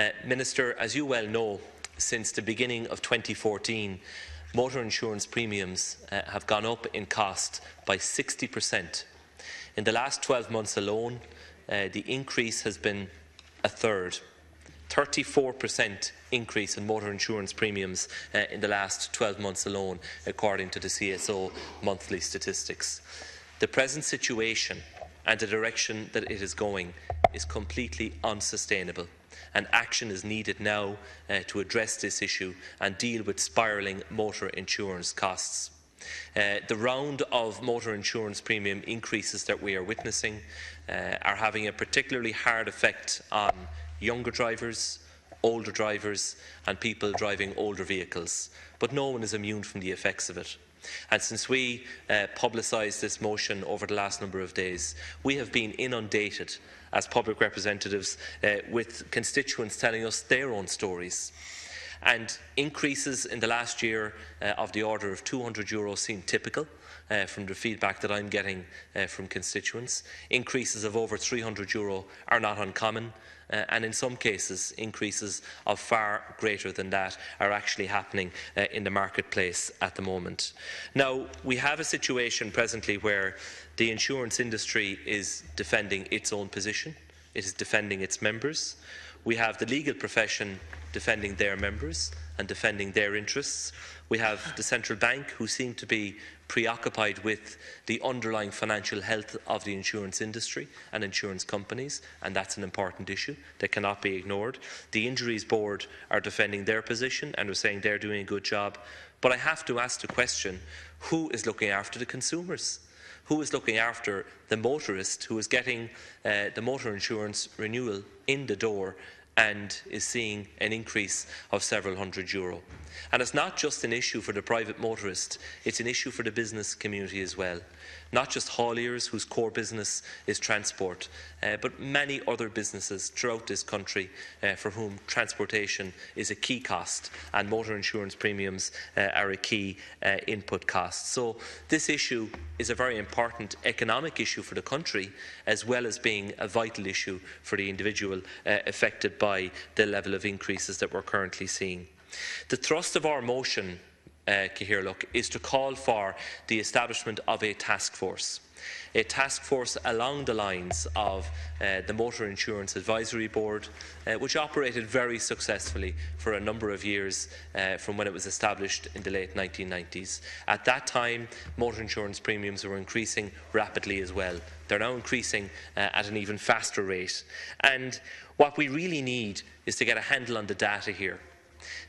Uh, Minister, as you well know, since the beginning of 2014, motor insurance premiums uh, have gone up in cost by 60%. In the last 12 months alone, uh, the increase has been a third. 34% increase in motor insurance premiums uh, in the last 12 months alone, according to the CSO monthly statistics. The present situation and the direction that it is going is completely unsustainable and action is needed now uh, to address this issue and deal with spiralling motor insurance costs. Uh, the round of motor insurance premium increases that we are witnessing uh, are having a particularly hard effect on younger drivers, older drivers and people driving older vehicles, but no one is immune from the effects of it. And since we uh, publicised this motion over the last number of days, we have been inundated as public representatives uh, with constituents telling us their own stories. And increases in the last year uh, of the order of 200 euros seem typical. Uh, from the feedback that I'm getting uh, from constituents. Increases of over 300 euro are not uncommon, uh, and in some cases increases of far greater than that are actually happening uh, in the marketplace at the moment. Now, we have a situation presently where the insurance industry is defending its own position, it is defending its members. We have the legal profession defending their members and defending their interests. We have the central bank, who seem to be preoccupied with the underlying financial health of the insurance industry and insurance companies, and that's an important issue that cannot be ignored. The Injuries Board are defending their position and are saying they're doing a good job. But I have to ask the question, who is looking after the consumers? Who is looking after the motorist who is getting uh, the motor insurance renewal in the door and is seeing an increase of several hundred euro. And it's not just an issue for the private motorist, it's an issue for the business community as well not just hauliers whose core business is transport, uh, but many other businesses throughout this country uh, for whom transportation is a key cost and motor insurance premiums uh, are a key uh, input cost. So this issue is a very important economic issue for the country as well as being a vital issue for the individual uh, affected by the level of increases that we're currently seeing. The thrust of our motion uh, is to call for the establishment of a task force. A task force along the lines of uh, the Motor Insurance Advisory Board, uh, which operated very successfully for a number of years uh, from when it was established in the late 1990s. At that time, motor insurance premiums were increasing rapidly as well. They're now increasing uh, at an even faster rate. And what we really need is to get a handle on the data here.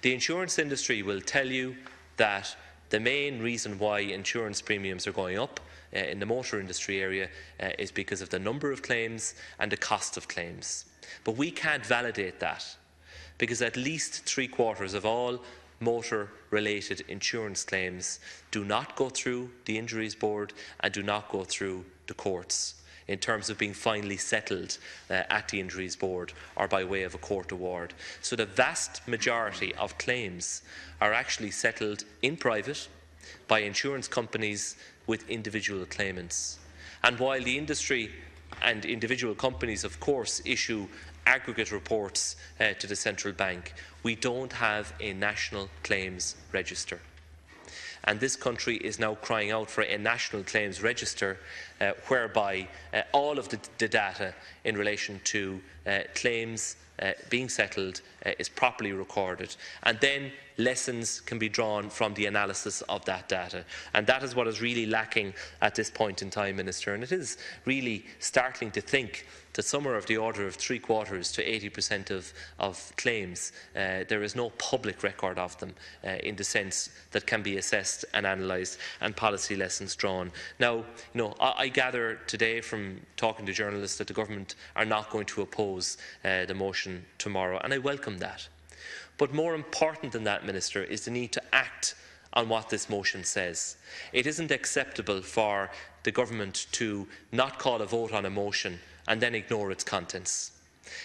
The insurance industry will tell you that the main reason why insurance premiums are going up uh, in the motor industry area uh, is because of the number of claims and the cost of claims. But we can't validate that because at least three quarters of all motor related insurance claims do not go through the injuries board and do not go through the courts in terms of being finally settled uh, at the Injuries Board or by way of a court award. So the vast majority of claims are actually settled in private by insurance companies with individual claimants. And while the industry and individual companies, of course, issue aggregate reports uh, to the central bank, we don't have a national claims register and this country is now crying out for a national claims register uh, whereby uh, all of the, the, data in relation to uh, claims uh, being settled uh, is properly recorded. And then lessons can be drawn from the analysis of that data. And that is what is really lacking at this point in time minister. And it is really startling to think that somewhere of the order of three quarters to 80% of, of claims, uh, there is no public record of them uh, in the sense that can be assessed and analysed and policy lessons drawn. Now, you know, I, I, gather today from talking to journalists that the government are not going to oppose uh, the motion tomorrow, and I welcome that. But more important than that, Minister, is the need to act on what this motion says. It isn't acceptable for the government to not call a vote on a motion and then ignore its contents.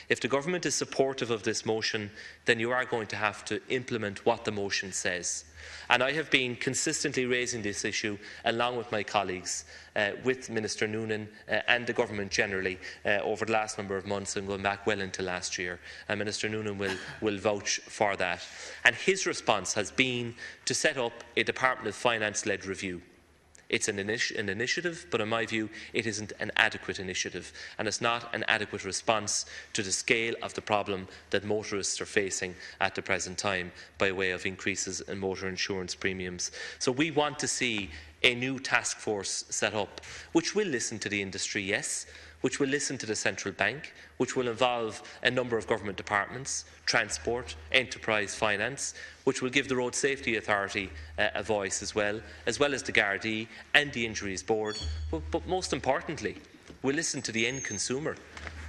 If the government is supportive of this motion, then you are going to have to implement what the motion says. And I have been consistently raising this issue, along with my colleagues, uh, with Minister Noonan uh, and the government generally uh, over the last number of months and going back well into last year. And Minister Noonan will, will vouch for that. And his response has been to set up a Department of Finance-led review. It's an, an, initiative, but in my view, it isn't an adequate initiative, and it's not an adequate response to the scale of the problem that motorists are facing at the present time by way of increases in motor insurance premiums. So we want to see a new task force set up, which will listen to the industry, yes, which will listen to the central bank, which will involve a number of government departments, transport, enterprise finance, which will give the Road Safety Authority uh, a voice as well, as well as the Gardaí and the Injuries Board. But, but most importantly, we'll listen to the end consumer.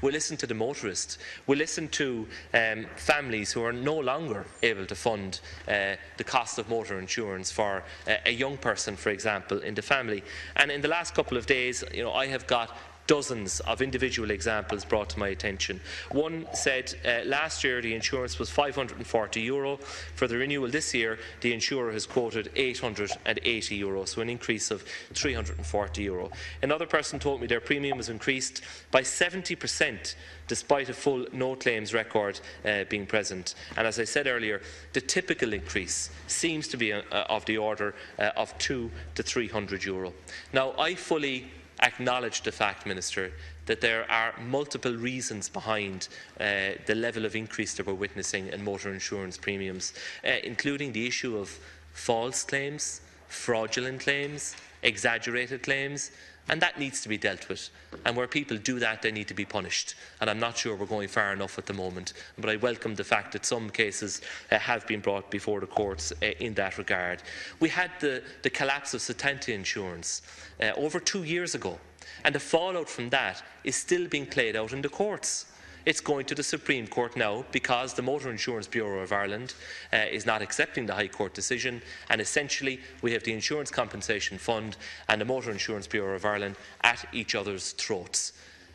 We'll listen to the motorists. We'll listen to um, families who are no longer able to fund uh, the cost of motor insurance for a young person, for example, in the family. And in the last couple of days, you know, I have got dozens of individual examples brought to my attention. One said uh, last year the insurance was 540 euro. For the renewal this year, the insurer has quoted 880 euro, so an increase of 340 euro. Another person told me their premium was increased by 70% despite a full no claims record uh, being present. And as I said earlier, the typical increase seems to be uh, of the order uh, of 2 to 300 euro. Now, I fully acknowledge the fact, Minister, that there are multiple reasons behind uh, the level of increase that we're witnessing in motor insurance premiums, uh, including the issue of false claims, fraudulent claims, exaggerated claims, and that needs to be dealt with. And where people do that, they need to be punished. And I'm not sure we're going far enough at the moment. But I welcome the fact that some cases uh, have been brought before the courts uh, in that regard. We had the, the collapse of Setanta Insurance uh, over two years ago. And the fallout from that is still being played out in the courts. It's going to the Supreme Court now because the Motor Insurance Bureau of Ireland uh, is not accepting the High Court decision and essentially we have the Insurance Compensation Fund and the Motor Insurance Bureau of Ireland at each other's throats.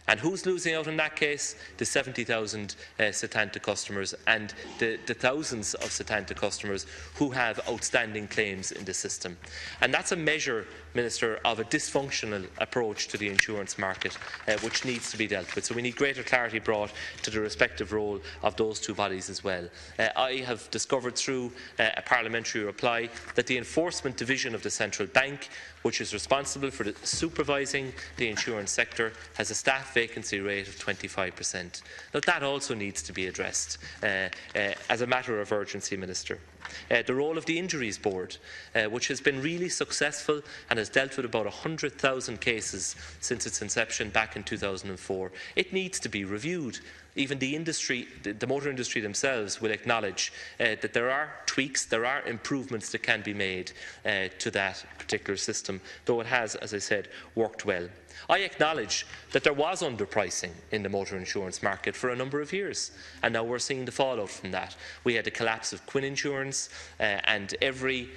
And who's losing out in that case? The 70,000 uh, Setanta customers and the, the, thousands of Setanta customers who have outstanding claims in the system. And that's a measure, Minister, of a dysfunctional approach to the insurance market, uh, which needs to be dealt with. So we need greater clarity brought to the respective role of those two bodies as well. Uh, I have discovered through uh, a parliamentary reply that the enforcement division of the central bank which is responsible for the supervising the insurance sector, has a staff vacancy rate of 25%. Now, that also needs to be addressed uh, uh, as a matter of urgency, Minister. Uh, the role of the Injuries Board, uh, which has been really successful and has dealt with about 100,000 cases since its inception back in 2004. It needs to be reviewed. Even the industry, the, motor industry themselves will acknowledge uh, that there are tweaks, there are improvements that can be made uh, to that particular system, though it has, as I said, worked well. I acknowledge that there was underpricing in the motor insurance market for a number of years, and now we're seeing the fallout from that. We had the collapse of Quinn Insurance, uh, and every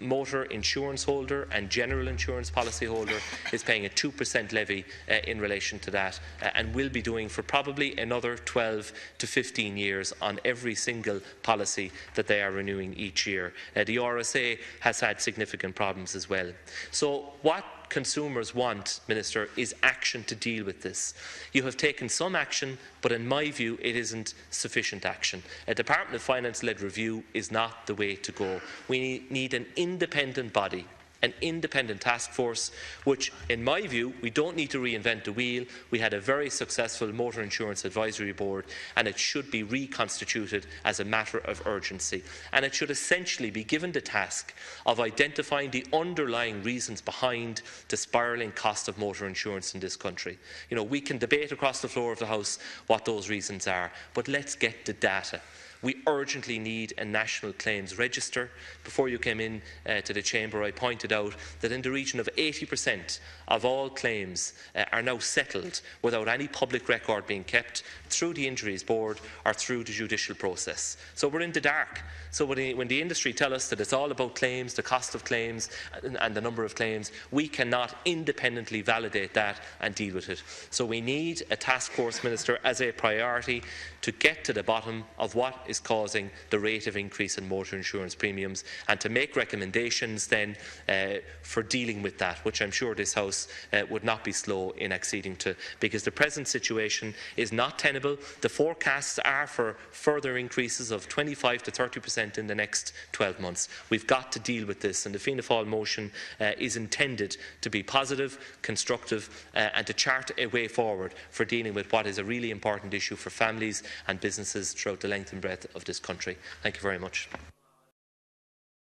motor insurance holder and general insurance policy holder is paying a 2% levy uh, in relation to that uh, and will be doing for probably another 12 to 15 years on every single policy that they are renewing each year. Uh, the RSA has had significant problems as well. So what consumers want, Minister, is action to deal with this. You have taken some action, but in my view, it isn't sufficient action. A Department of Finance-led review is not the way to go. We need an independent body an independent task force, which, in my view, we don't need to reinvent the wheel. We had a very successful Motor Insurance Advisory Board, and it should be reconstituted as a matter of urgency. And it should essentially be given the task of identifying the underlying reasons behind the spiralling cost of motor insurance in this country. You know, we can debate across the floor of the House what those reasons are, but let's get the data. We urgently need a national claims register. Before you came in uh, to the Chamber, I pointed out that in the region of 80% of all claims uh, are now settled without any public record being kept through the Injuries Board or through the judicial process. So we're in the dark. So when the, when the industry tell us that it's all about claims, the cost of claims and, and the number of claims, we cannot independently validate that and deal with it. So we need a task force minister as a priority to get to the bottom of what is causing the rate of increase in motor insurance premiums and to make recommendations then uh, for dealing with that, which I'm sure this House uh, would not be slow in acceding to, because the present situation is not tenable. The forecasts are for further increases of 25 to 30 per cent in the next 12 months. We've got to deal with this, and the Fianna Fáil motion uh, is intended to be positive, constructive, uh, and to chart a way forward for dealing with what is a really important issue for families and businesses throughout the length and breadth of this country. Thank you very much.